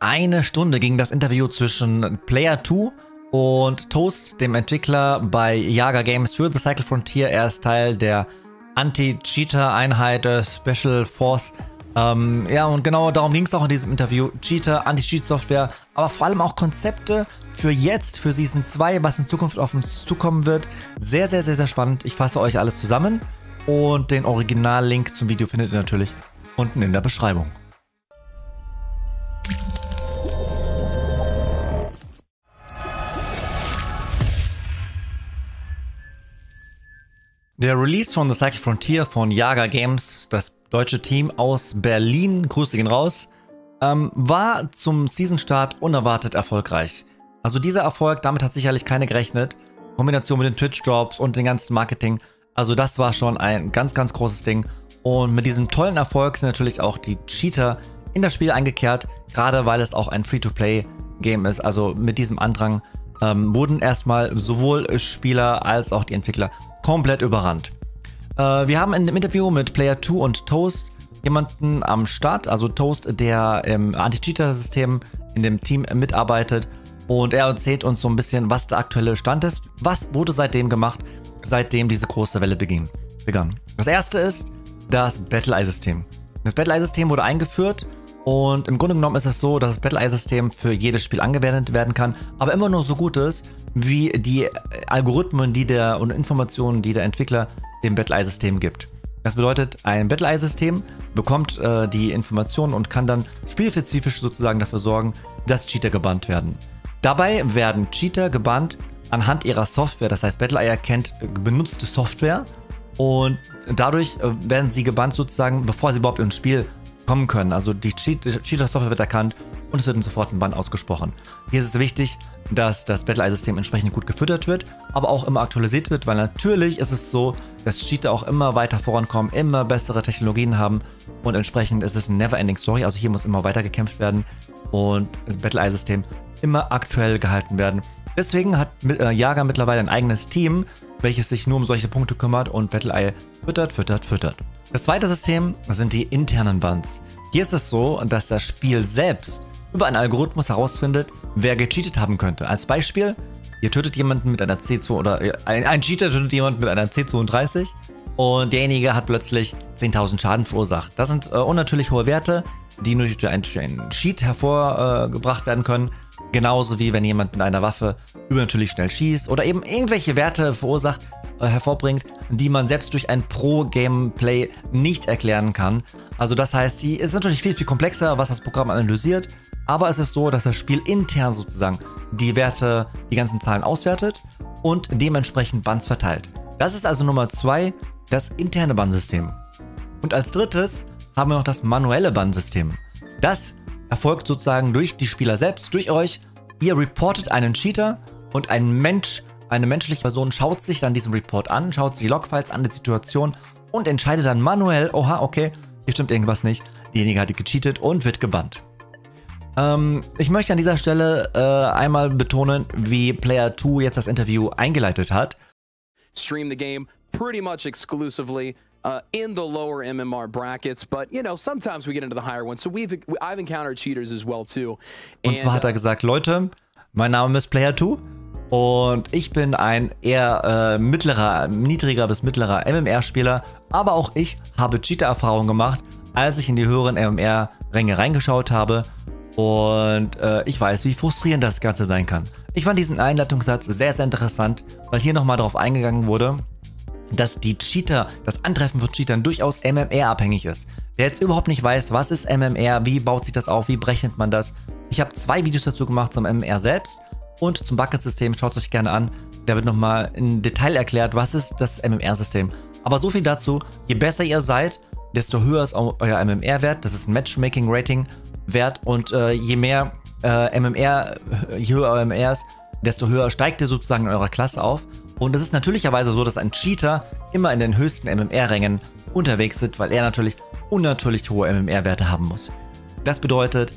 eine Stunde ging das Interview zwischen Player 2 und Toast, dem Entwickler bei Yaga Games für The Cycle Frontier. Er ist Teil der Anti-Cheater-Einheit der Special Force. Ähm, ja, und genau darum ging es auch in diesem Interview. Cheater, Anti-Cheat-Software, aber vor allem auch Konzepte für jetzt, für Season 2, was in Zukunft auf uns zukommen wird. Sehr, sehr, sehr, sehr spannend. Ich fasse euch alles zusammen und den Original-Link zum Video findet ihr natürlich unten in der Beschreibung. Der Release von The Cycle Frontier von Yaga Games, das deutsche Team aus Berlin, Grüße gehen raus, ähm, war zum Season-Start unerwartet erfolgreich. Also dieser Erfolg, damit hat sicherlich keine gerechnet. Kombination mit den Twitch-Drops und dem ganzen Marketing. Also das war schon ein ganz, ganz großes Ding. Und mit diesem tollen Erfolg sind natürlich auch die Cheater in das Spiel eingekehrt, gerade weil es auch ein Free-to-Play-Game ist. Also mit diesem Andrang ähm, wurden erstmal sowohl Spieler als auch die Entwickler komplett überrannt. Äh, wir haben in dem Interview mit Player 2 und Toast jemanden am Start, also Toast, der im Anti-Cheater-System in dem Team mitarbeitet und er erzählt uns so ein bisschen, was der aktuelle Stand ist, was wurde seitdem gemacht, seitdem diese große Welle beging, begann. Das erste ist das Battle-Eye-System. Das Battle-Eye-System wurde eingeführt und im Grunde genommen ist es so, dass das Battle-Eye-System für jedes Spiel angewendet werden kann, aber immer nur so gut ist, wie die Algorithmen, die der und Informationen, die der Entwickler dem Battle-Eye-System gibt. Das bedeutet, ein Battle-Eye-System bekommt äh, die Informationen und kann dann spielspezifisch sozusagen dafür sorgen, dass Cheater gebannt werden. Dabei werden Cheater gebannt anhand ihrer Software, das heißt Battle-Eye erkennt benutzte Software und dadurch äh, werden sie gebannt sozusagen, bevor sie überhaupt ins Spiel kommen können. Also die Cheater-Software wird erkannt und es wird sofort ein Bann ausgesprochen. Hier ist es wichtig, dass das Battle-Eye-System entsprechend gut gefüttert wird, aber auch immer aktualisiert wird, weil natürlich ist es so, dass Cheater auch immer weiter vorankommen, immer bessere Technologien haben und entsprechend ist es eine never-ending Story. Also hier muss immer weiter gekämpft werden und das Battle-Eye-System immer aktuell gehalten werden. Deswegen hat äh, Jager mittlerweile ein eigenes Team, welches sich nur um solche Punkte kümmert und Battle-Eye füttert, füttert, füttert. Das zweite System sind die internen Bands. Hier ist es so, dass das Spiel selbst über einen Algorithmus herausfindet, wer gecheatet haben könnte. Als Beispiel, ihr tötet jemanden mit einer C2 oder äh, ein, ein Cheater tötet jemanden mit einer C32 und derjenige hat plötzlich 10.000 Schaden verursacht. Das sind äh, unnatürlich hohe Werte, die nur durch einen Cheat hervorgebracht äh, werden können. Genauso wie wenn jemand mit einer Waffe übernatürlich schnell schießt oder eben irgendwelche Werte verursacht, äh, hervorbringt, die man selbst durch ein Pro-Gameplay nicht erklären kann. Also das heißt, die ist natürlich viel, viel komplexer, was das Programm analysiert, aber es ist so, dass das Spiel intern sozusagen die Werte, die ganzen Zahlen auswertet und dementsprechend Bands verteilt. Das ist also Nummer zwei, das interne Bandsystem. Und als drittes haben wir noch das manuelle Bandsystem. Das erfolgt sozusagen durch die Spieler selbst, durch euch. Ihr reportet einen Cheater und ein Mensch eine menschliche Person schaut sich dann diesen Report an, schaut sich die Logfiles an, die Situation und entscheidet dann manuell, oha, okay, hier stimmt irgendwas nicht, derjenige hat gecheatet und wird gebannt. Ähm, ich möchte an dieser Stelle äh, einmal betonen, wie Player 2 jetzt das Interview eingeleitet hat. Stream the game pretty much exclusively uh, in the lower MMR brackets, but you know, sometimes we get into the higher ones. So we've I've encountered cheaters as well too. And, und zwar hat er uh, gesagt, Leute, mein Name ist Player 2 und ich bin ein eher äh, mittlerer, niedriger bis mittlerer MMR-Spieler, aber auch ich habe Cheater-Erfahrungen gemacht, als ich in die höheren MMR-Ränge reingeschaut habe. Und äh, ich weiß, wie frustrierend das Ganze sein kann. Ich fand diesen Einleitungssatz sehr, sehr interessant, weil hier nochmal darauf eingegangen wurde, dass die Cheater, das Antreffen von Cheatern durchaus MMR-abhängig ist. Wer jetzt überhaupt nicht weiß, was ist MMR, wie baut sich das auf, wie berechnet man das. Ich habe zwei Videos dazu gemacht zum MMR selbst und zum Bucket-System. Schaut es euch gerne an. Da wird nochmal in Detail erklärt, was ist das MMR-System. Aber so viel dazu. Je besser ihr seid, desto höher ist euer MMR-Wert. Das ist ein Matchmaking-Rating-Wert. Und äh, je mehr äh, MMR, je höher euer MMR ist, desto höher steigt ihr sozusagen in eurer Klasse auf. Und es ist natürlicherweise so, dass ein Cheater immer in den höchsten MMR-Rängen unterwegs ist, weil er natürlich unnatürlich hohe MMR-Werte haben muss. Das bedeutet,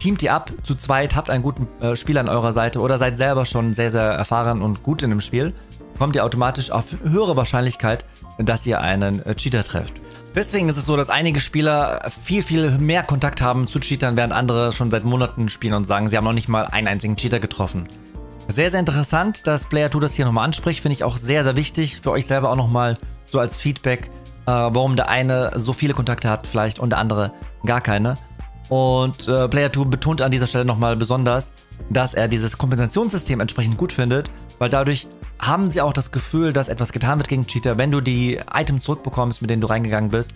teamt ihr ab zu zweit, habt einen guten äh, Spieler an eurer Seite oder seid selber schon sehr, sehr erfahren und gut in dem Spiel, kommt ihr automatisch auf höhere Wahrscheinlichkeit, dass ihr einen äh, Cheater trefft. Deswegen ist es so, dass einige Spieler viel, viel mehr Kontakt haben zu Cheatern, während andere schon seit Monaten spielen und sagen, sie haben noch nicht mal einen einzigen Cheater getroffen. Sehr, sehr interessant, dass Player2 das hier nochmal anspricht. Finde ich auch sehr, sehr wichtig für euch selber auch nochmal so als Feedback, äh, warum der eine so viele Kontakte hat vielleicht und der andere gar keine. Und äh, Player2 betont an dieser Stelle nochmal besonders, dass er dieses Kompensationssystem entsprechend gut findet, weil dadurch haben sie auch das Gefühl, dass etwas getan wird gegen Cheater. Wenn du die Items zurückbekommst, mit denen du reingegangen bist,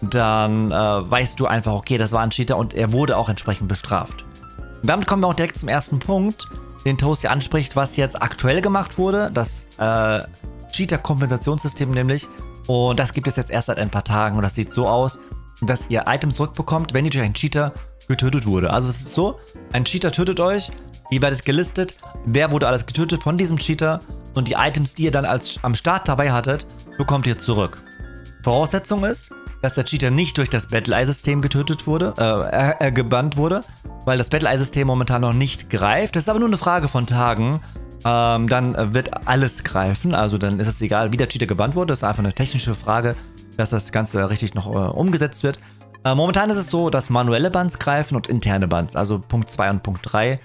dann äh, weißt du einfach, okay, das war ein Cheater und er wurde auch entsprechend bestraft. Damit kommen wir auch direkt zum ersten Punkt, den Toast hier anspricht, was jetzt aktuell gemacht wurde. Das äh, Cheater-Kompensationssystem nämlich. Und das gibt es jetzt erst seit ein paar Tagen und das sieht so aus, dass ihr Items zurückbekommt, wenn ihr durch einen Cheater getötet wurde. Also es ist so, ein Cheater tötet euch, ihr werdet gelistet, wer wurde alles getötet von diesem Cheater und die Items, die ihr dann als, am Start dabei hattet, bekommt ihr zurück. Voraussetzung ist, dass der Cheater nicht durch das Battle-Eye-System getötet wurde, äh, äh, gebannt wurde, weil das Battle-Eye-System momentan noch nicht greift. Das ist aber nur eine Frage von Tagen. Ähm, dann wird alles greifen, also dann ist es egal, wie der Cheater gebannt wurde. Das ist einfach eine technische Frage, dass das Ganze richtig noch äh, umgesetzt wird. Äh, momentan ist es so, dass manuelle Bands greifen und interne Bands, also Punkt 2 und Punkt 3.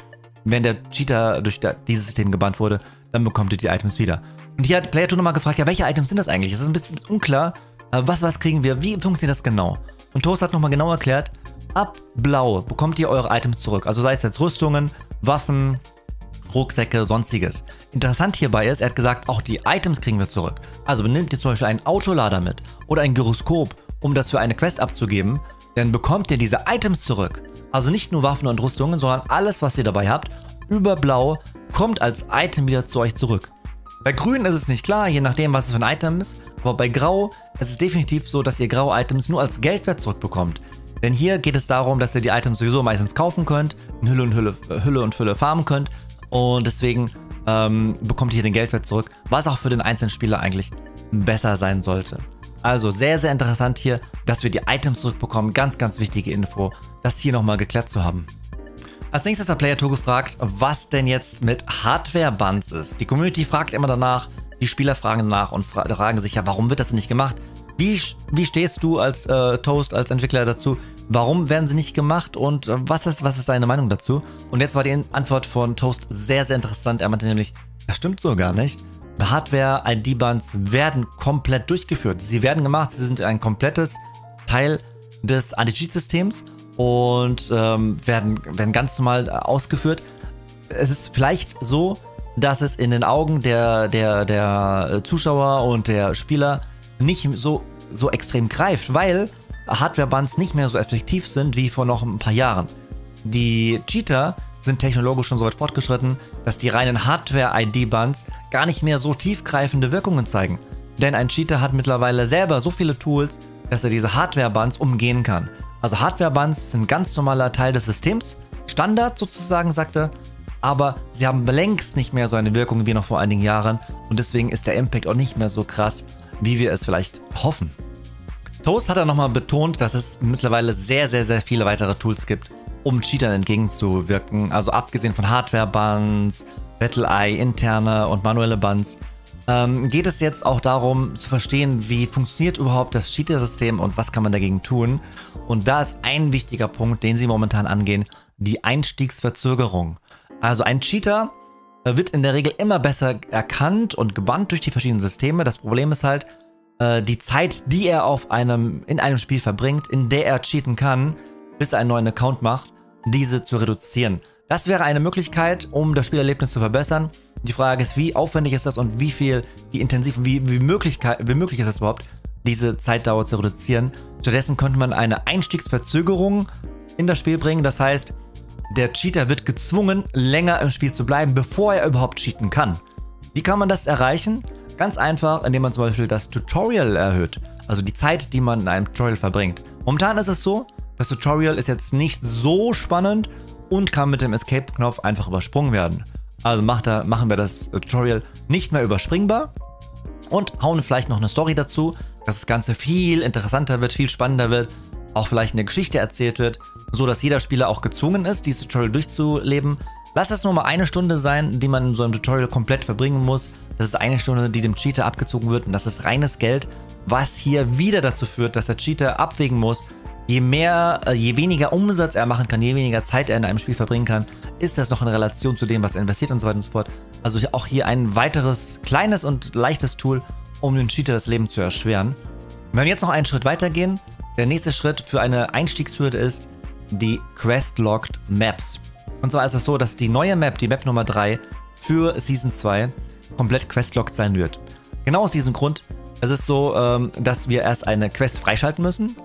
Wenn der Cheater durch dieses System gebannt wurde, dann bekommt ihr die Items wieder. Und hier hat Player2 nochmal gefragt, ja, welche Items sind das eigentlich? Es ist ein bisschen unklar. Was, was kriegen wir? Wie funktioniert das genau? Und Toast hat nochmal genau erklärt, ab Blau bekommt ihr eure Items zurück. Also sei es jetzt Rüstungen, Waffen, Rucksäcke, sonstiges. Interessant hierbei ist, er hat gesagt, auch die Items kriegen wir zurück. Also benimmt ihr zum Beispiel einen Autolader mit oder ein Gyroskop, um das für eine Quest abzugeben, dann bekommt ihr diese Items zurück. Also nicht nur Waffen und Rüstungen, sondern alles, was ihr dabei habt, über Blau kommt als Item wieder zu euch zurück. Bei Grün ist es nicht klar, je nachdem, was es für ein Item ist, aber bei Grau ist es definitiv so, dass ihr Grau-Items nur als Geldwert zurückbekommt. Denn hier geht es darum, dass ihr die Items sowieso meistens kaufen könnt, in Hülle und Hülle, Hülle und Fülle farmen könnt und deswegen ähm, bekommt ihr hier den Geldwert zurück, was auch für den einzelnen Spieler eigentlich besser sein sollte. Also sehr, sehr interessant hier, dass wir die Items zurückbekommen. Ganz, ganz wichtige Info, das hier nochmal geklärt zu haben. Als nächstes hat Player 2 gefragt, was denn jetzt mit Hardware-Buns ist. Die Community fragt immer danach, die Spieler fragen danach und fra fragen sich ja, warum wird das nicht gemacht? Wie, wie stehst du als äh, Toast, als Entwickler dazu? Warum werden sie nicht gemacht und äh, was, ist, was ist deine Meinung dazu? Und jetzt war die Antwort von Toast sehr, sehr interessant. Er meinte nämlich, das stimmt so gar nicht. Hardware-ID-Buns werden komplett durchgeführt. Sie werden gemacht, sie sind ein komplettes Teil des Anti-Cheat-Systems und ähm, werden, werden ganz normal äh, ausgeführt. Es ist vielleicht so, dass es in den Augen der, der, der äh, Zuschauer und der Spieler nicht so, so extrem greift, weil Hardware-Buns nicht mehr so effektiv sind wie vor noch ein paar Jahren. Die Cheater sind technologisch schon so weit fortgeschritten, dass die reinen Hardware-ID-Buns gar nicht mehr so tiefgreifende Wirkungen zeigen. Denn ein Cheater hat mittlerweile selber so viele Tools, dass er diese Hardware-Buns umgehen kann. Also Hardware-Buns sind ganz normaler Teil des Systems, Standard sozusagen, sagte, aber sie haben längst nicht mehr so eine Wirkung wie noch vor einigen Jahren und deswegen ist der Impact auch nicht mehr so krass, wie wir es vielleicht hoffen. Toast hat er nochmal betont, dass es mittlerweile sehr, sehr, sehr viele weitere Tools gibt, um Cheatern entgegenzuwirken. Also abgesehen von Hardware-Buns, Battle-Eye, interne und manuelle Buns, ähm, geht es jetzt auch darum zu verstehen, wie funktioniert überhaupt das Cheater-System und was kann man dagegen tun. Und da ist ein wichtiger Punkt, den sie momentan angehen, die Einstiegsverzögerung. Also ein Cheater äh, wird in der Regel immer besser erkannt und gebannt durch die verschiedenen Systeme. Das Problem ist halt, äh, die Zeit, die er auf einem, in einem Spiel verbringt, in der er cheaten kann, bis er einen neuen Account macht, diese zu reduzieren. Das wäre eine Möglichkeit, um das Spielerlebnis zu verbessern. Die Frage ist, wie aufwendig ist das und wie viel, wie intensiv wie, wie, möglich, wie möglich ist es überhaupt, diese Zeitdauer zu reduzieren. Stattdessen könnte man eine Einstiegsverzögerung in das Spiel bringen. Das heißt, der Cheater wird gezwungen, länger im Spiel zu bleiben, bevor er überhaupt cheaten kann. Wie kann man das erreichen? Ganz einfach, indem man zum Beispiel das Tutorial erhöht. Also die Zeit, die man in einem Tutorial verbringt. Momentan ist es so, das Tutorial ist jetzt nicht so spannend und kann mit dem Escape-Knopf einfach übersprungen werden. Also da, machen wir das Tutorial nicht mehr überspringbar und hauen vielleicht noch eine Story dazu, dass das Ganze viel interessanter wird, viel spannender wird, auch vielleicht eine Geschichte erzählt wird, so dass jeder Spieler auch gezwungen ist, dieses Tutorial durchzuleben. Lass es nur mal eine Stunde sein, die man in so einem Tutorial komplett verbringen muss. Das ist eine Stunde, die dem Cheater abgezogen wird und das ist reines Geld, was hier wieder dazu führt, dass der Cheater abwägen muss, je mehr, äh, je weniger Umsatz er machen kann, je weniger Zeit er in einem Spiel verbringen kann, ist das noch in Relation zu dem, was er investiert und so weiter und so fort. Also auch hier ein weiteres kleines und leichtes Tool, um den Cheater das Leben zu erschweren. Wenn wir jetzt noch einen Schritt weitergehen, der nächste Schritt für eine Einstiegshürde ist die Quest-Logged Maps. Und zwar ist es so, dass die neue Map, die Map Nummer 3 für Season 2, komplett Quest-Logged sein wird. Genau aus diesem Grund. Es ist so, ähm, dass wir erst eine Quest freischalten müssen.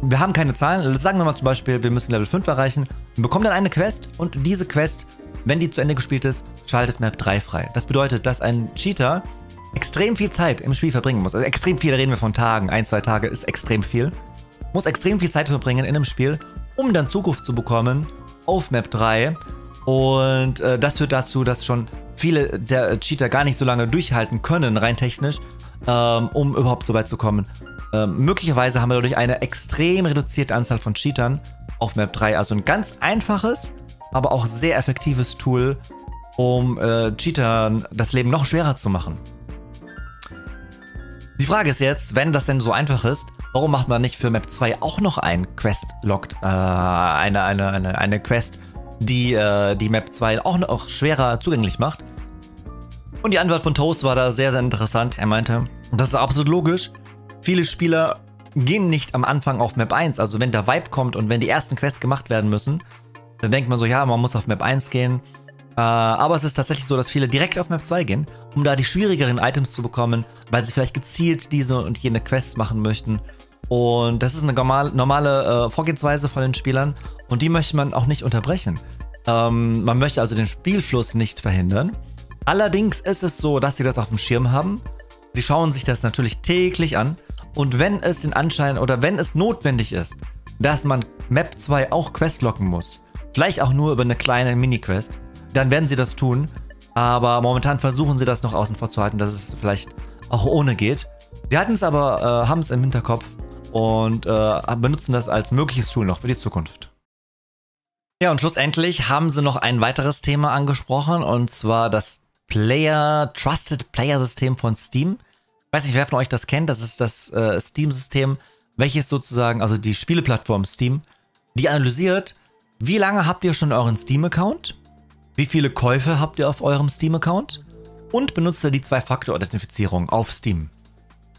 Wir haben keine Zahlen. Sagen wir mal zum Beispiel, wir müssen Level 5 erreichen. Wir bekommen dann eine Quest und diese Quest, wenn die zu Ende gespielt ist, schaltet Map 3 frei. Das bedeutet, dass ein Cheater extrem viel Zeit im Spiel verbringen muss. Also extrem viel, da reden wir von Tagen. Ein, zwei Tage ist extrem viel. Muss extrem viel Zeit verbringen in einem Spiel, um dann Zugriff zu bekommen auf Map 3. Und äh, das führt dazu, dass schon viele der Cheater gar nicht so lange durchhalten können, rein technisch, ähm, um überhaupt so weit zu kommen. Ähm, möglicherweise haben wir dadurch eine extrem reduzierte Anzahl von Cheatern auf Map 3. Also ein ganz einfaches, aber auch sehr effektives Tool, um äh, Cheatern das Leben noch schwerer zu machen. Die Frage ist jetzt, wenn das denn so einfach ist, warum macht man nicht für Map 2 auch noch ein Quest-Locked, äh, eine, eine, eine, eine Quest, die äh, die Map 2 auch noch schwerer zugänglich macht? Und die Antwort von Toast war da sehr, sehr interessant. Er meinte, das ist absolut logisch, viele Spieler gehen nicht am Anfang auf Map 1. Also wenn der Vibe kommt und wenn die ersten Quests gemacht werden müssen, dann denkt man so, ja, man muss auf Map 1 gehen. Äh, aber es ist tatsächlich so, dass viele direkt auf Map 2 gehen, um da die schwierigeren Items zu bekommen, weil sie vielleicht gezielt diese und jene Quests machen möchten. Und das ist eine normale, äh, Vorgehensweise von den Spielern und die möchte man auch nicht unterbrechen. Ähm, man möchte also den Spielfluss nicht verhindern. Allerdings ist es so, dass sie das auf dem Schirm haben. Sie schauen sich das natürlich täglich an und wenn es den Anschein oder wenn es notwendig ist, dass man Map 2 auch Quest locken muss, vielleicht auch nur über eine kleine Mini-Quest, dann werden sie das tun. Aber momentan versuchen sie das noch außen vor zu halten, dass es vielleicht auch ohne geht. Sie hatten es aber, äh, haben es im Hinterkopf und äh, benutzen das als mögliches Tool noch für die Zukunft. Ja, und schlussendlich haben sie noch ein weiteres Thema angesprochen und zwar das Player, Trusted Player System von Steam. Ich weiß nicht, wer von euch das kennt. Das ist das äh, Steam-System, welches sozusagen, also die Spieleplattform Steam, die analysiert, wie lange habt ihr schon euren Steam-Account? Wie viele Käufe habt ihr auf eurem Steam-Account? Und benutzt ihr die Zwei-Faktor-Authentifizierung auf Steam.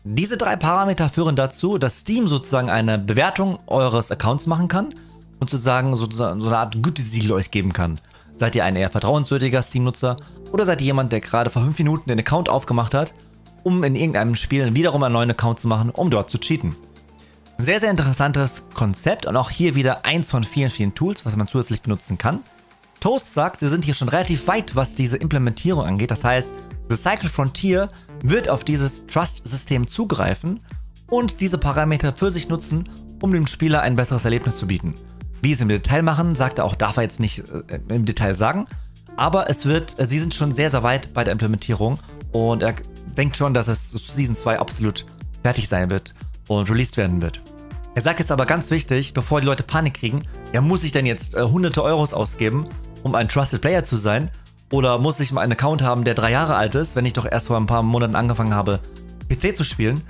Diese drei Parameter führen dazu, dass Steam sozusagen eine Bewertung eures Accounts machen kann und sozusagen so, so eine Art Gütesiegel euch geben kann. Seid ihr ein eher vertrauenswürdiger Steam-Nutzer oder seid ihr jemand, der gerade vor 5 Minuten den Account aufgemacht hat, um in irgendeinem Spiel wiederum einen neuen Account zu machen, um dort zu cheaten? Sehr, sehr interessantes Konzept und auch hier wieder eins von vielen, vielen Tools, was man zusätzlich benutzen kann. Toast sagt, sie sind hier schon relativ weit, was diese Implementierung angeht. Das heißt, The Cycle Frontier wird auf dieses Trust-System zugreifen und diese Parameter für sich nutzen, um dem Spieler ein besseres Erlebnis zu bieten. Wie sie im Detail machen, sagt er auch, darf er jetzt nicht äh, im Detail sagen. Aber es wird, äh, sie sind schon sehr, sehr weit bei der Implementierung und er denkt schon, dass es Season 2 absolut fertig sein wird und released werden wird. Er sagt jetzt aber ganz wichtig, bevor die Leute Panik kriegen, ja, muss ich denn jetzt äh, hunderte Euros ausgeben, um ein Trusted Player zu sein? Oder muss ich mal einen Account haben, der drei Jahre alt ist, wenn ich doch erst vor ein paar Monaten angefangen habe, PC zu spielen?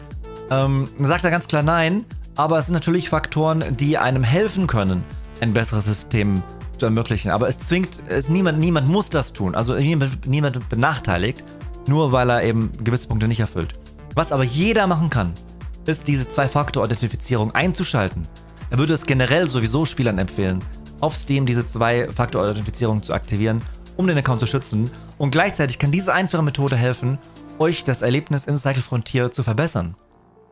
Ähm, sagt er ganz klar nein, aber es sind natürlich Faktoren, die einem helfen können, ein besseres System zu ermöglichen. Aber es zwingt, es niemand, niemand muss das tun. Also niemand, niemand benachteiligt, nur weil er eben gewisse Punkte nicht erfüllt. Was aber jeder machen kann, ist diese Zwei-Faktor-Authentifizierung einzuschalten. Er würde es generell sowieso Spielern empfehlen, auf Steam diese Zwei-Faktor-Authentifizierung zu aktivieren, um den Account zu schützen. Und gleichzeitig kann diese einfache Methode helfen, euch das Erlebnis in Cycle Frontier zu verbessern.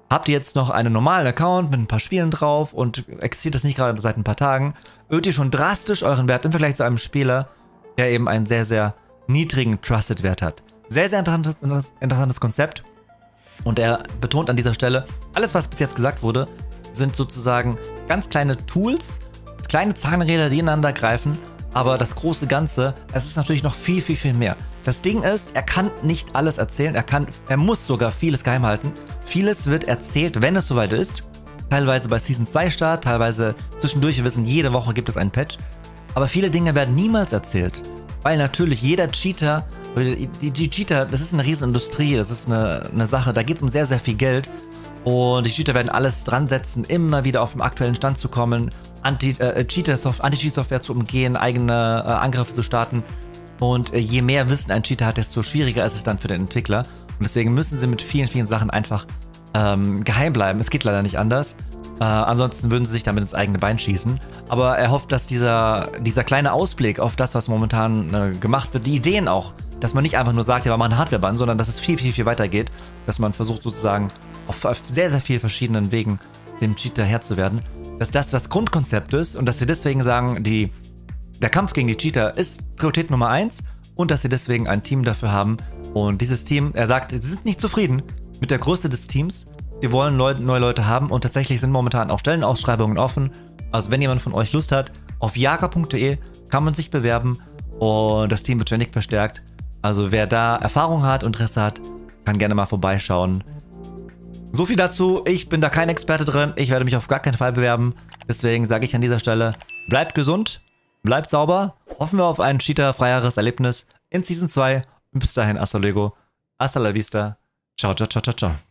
Habt ihr jetzt noch einen normalen Account mit ein paar Spielen drauf und existiert das nicht gerade seit ein paar Tagen, erhöht ihr schon drastisch euren Wert im Vergleich zu einem Spieler, der eben einen sehr, sehr niedrigen Trusted-Wert hat. Sehr, sehr interessantes, interessantes Konzept. Und er betont an dieser Stelle, alles, was bis jetzt gesagt wurde, sind sozusagen ganz kleine Tools, kleine Zahnräder, die ineinander greifen, aber das große Ganze, es ist natürlich noch viel, viel, viel mehr. Das Ding ist, er kann nicht alles erzählen, er kann, er muss sogar vieles geheim halten. Vieles wird erzählt, wenn es soweit ist. Teilweise bei Season 2 Start, teilweise zwischendurch. Wir wissen, jede Woche gibt es einen Patch. Aber viele Dinge werden niemals erzählt. weil natürlich jeder Cheater, die, die Cheater, das ist eine Riesenindustrie, das ist eine, eine Sache, da geht es um sehr, sehr viel Geld. Und die Cheater werden alles dran setzen, immer wieder auf den aktuellen Stand zu kommen, Anti-Cheat-Software äh, Anti zu umgehen, eigene äh, Angriffe zu starten. Und äh, je mehr Wissen ein Cheater hat, desto schwieriger ist es dann für den Entwickler. Und deswegen müssen sie mit vielen, vielen Sachen einfach ähm, geheim bleiben. Es geht leider nicht anders. Äh, ansonsten würden sie sich damit ins eigene Bein schießen. Aber er hofft, dass dieser, dieser kleine Ausblick auf das, was momentan äh, gemacht wird, die Ideen auch, dass man nicht einfach nur sagt, ja, wir machen Hardware-Bann, sondern dass es viel, viel, viel weiter geht. Dass man versucht sozusagen auf, auf sehr, sehr vielen verschiedenen Wegen dem Cheater Herr zu werden. Dass das das Grundkonzept ist und dass sie deswegen sagen, die, der Kampf gegen die Cheater ist Priorität Nummer 1 und dass sie deswegen ein Team dafür haben. Und dieses Team, er sagt, sie sind nicht zufrieden mit der Größe des Teams, Sie wollen Leute, neue Leute haben und tatsächlich sind momentan auch Stellenausschreibungen offen. Also wenn jemand von euch Lust hat, auf jager.de kann man sich bewerben und das Team wird ständig verstärkt. Also wer da Erfahrung hat und Interesse hat, kann gerne mal vorbeischauen. So viel dazu. Ich bin da kein Experte drin. Ich werde mich auf gar keinen Fall bewerben. Deswegen sage ich an dieser Stelle, bleibt gesund, bleibt sauber. Hoffen wir auf ein cheater-freieres Erlebnis in Season 2. Und bis dahin, hasta luego. Hasta la vista. Ciao, ciao, ciao, ciao, ciao.